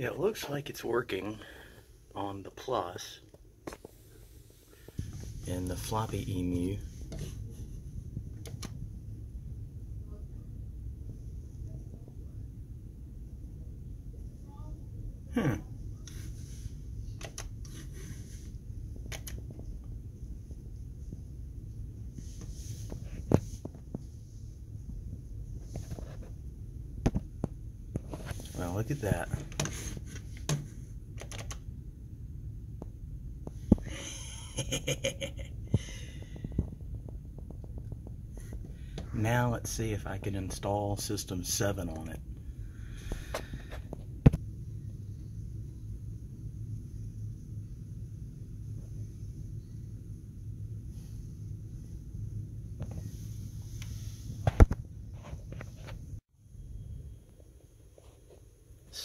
It looks like it's working on the and the floppy emu. Hmm. Well, look at that. now let's see if I can install System 7 on it.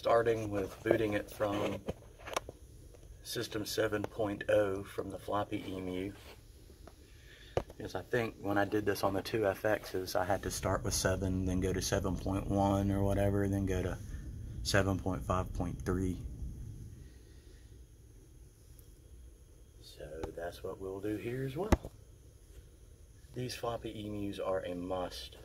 starting with booting it from System 7.0 from the floppy emu. Because I think when I did this on the two FXs, I had to start with 7, then go to 7.1 or whatever, then go to 7.5.3. So that's what we'll do here as well. These floppy emus are a must.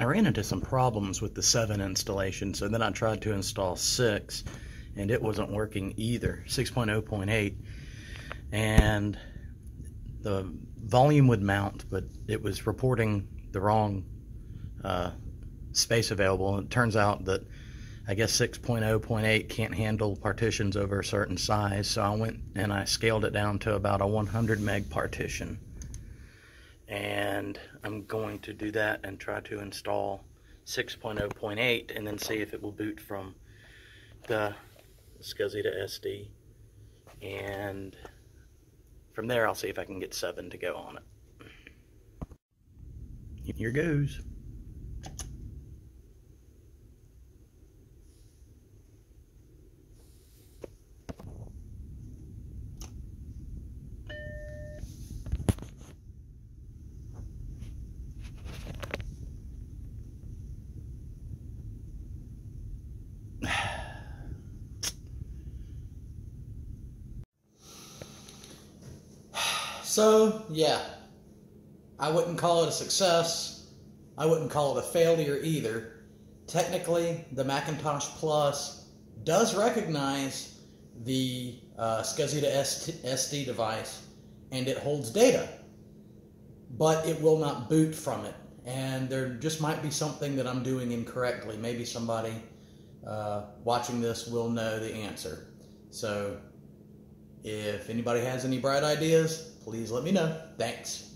I ran into some problems with the 7 installation, so then I tried to install 6, and it wasn't working either, 6.0.8, and the volume would mount, but it was reporting the wrong uh, space available. And it turns out that I guess 6.0.8 can't handle partitions over a certain size, so I went and I scaled it down to about a 100 meg partition and I'm going to do that and try to install 6.0.8 and then see if it will boot from the SCSI2SD and from there I'll see if I can get 7 to go on it. Here goes. So, yeah, I wouldn't call it a success. I wouldn't call it a failure either. Technically, the Macintosh Plus does recognize the uh, SCSI to SD device and it holds data, but it will not boot from it. And there just might be something that I'm doing incorrectly. Maybe somebody uh, watching this will know the answer. So, if anybody has any bright ideas, please let me know. Thanks.